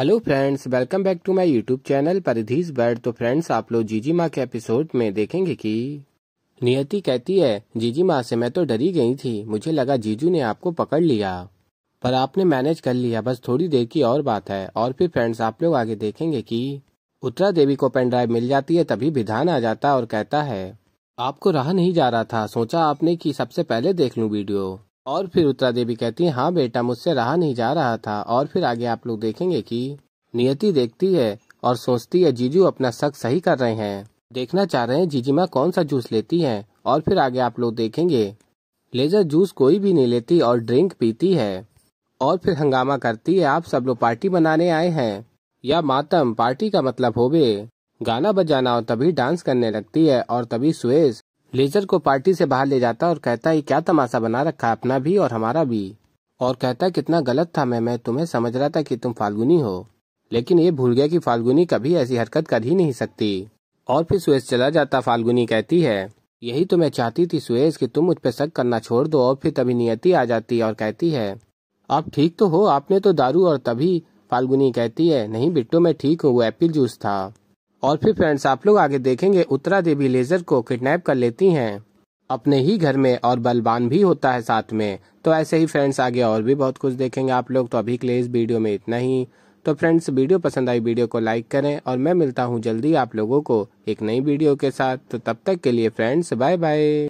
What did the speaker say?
Hello friends welcome back to my YouTube channel परिधीज bird तो friends आप लोग जीजी माँ के एपिसोड में देखेंगे कि नियति कहती है जीजी माँ से मैं तो डरी गई थी। मुझे लगा जीजू ने आपको पकड़ लिया। पर आपने मैनेज कर लिया। बस थोड़ी देर की और बात है। और फिर फ्रेंड्स आप लोग आगे देखेंगे कि उत्तरा देवी को पेन ड्राइव मिल जाती है, तभी विधान आ जाता और कहता है, आपको रहा नहीं जा रहा था। सोचा आपने की सबसे पहले देख लूँ वीडियो और फिर उत्तरा देवी कहती है हाँ बेटा, मुझसे रहा नहीं जा रहा था। और फिर आगे आप लोग देखेंगे कि नियति देखती है और सोचती है, जीजू अपना शक सही कर रहे हैं। देखना चाह रहे हैं, जीजी माँ कौन सा जूस लेती है? और फिर आगे आप लोग देखेंगे। लेजर जूस कोई भी नहीं लेती और ड्रिंक पीती है। और फिर हंगामा करती है, आप सब लोग पार्टी बनाने आए हैं। या मातम, पार्टी का मतलब होवे। गाना बजाना और तभी डांस करने लगती है और तभी सुएज लेजर को पार्टी से बाहर ले जाता और कहता है क्या तमाशा बना रखा अपना भी और हमारा भी? और कहता, कितना गलत था मैं मैं तुम्हें समझ रहा था कि तुम फाल्गुनी हो, लेकिन ये भूल गया कि फाल्गुनी कभी ऐसी हरकत कर ही नहीं सकती। और फिर सुएज चला जाता, फाल्गुनी कहती है, यही तो मैं चाहती थी सुएज कि तुम मुझ पर शक करना छोड़ दो और फिर तभी नियति आ जाती और कहती है, आप ठीक तो हो, आपने तो दारू और तभी, फाल्गुनी कहती है, नहीं बिट्टू, मैं ठीक हूँ, वो एप्पल जूस था। और फिर फ्रेंड्स आप लोग आगे देखेंगे उत्तरा देवी लेजर को किडनैप कर लेती हैं। अपने ही घर में और बलवान भी होता है साथ में। तो ऐसे ही फ्रेंड्स आगे और भी बहुत कुछ देखेंगे आप लोग। तो अभी के लिए इस वीडियो में इतना ही। तो फ्रेंड्स वीडियो पसंद आई, वीडियो को लाइक करें और मैं मिलता हूँ जल्दी आप लोगों को एक नई वीडियो के साथ। तो तब तक के लिए फ्रेंड्स बाय बाय